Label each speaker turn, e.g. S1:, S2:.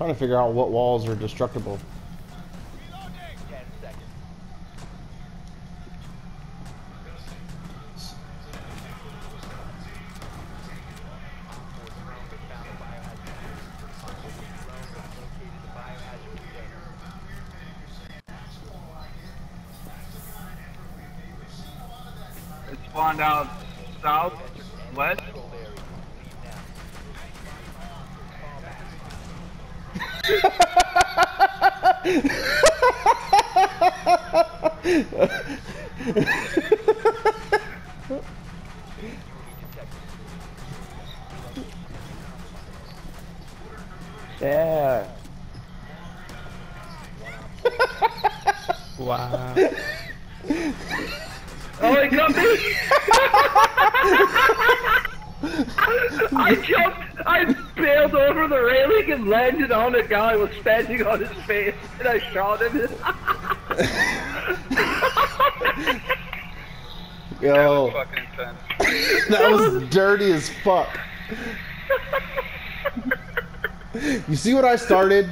S1: Trying to figure out what walls are destructible.
S2: Spawned out south,
S1: Yeah.
S3: Wow.
S2: Oh, he got me! I jumped, I bailed over the railing and landed on a guy who was standing on his face, and I shot him.
S1: Yo,
S2: fucking intense.
S1: that was dirty as fuck. You see what I started?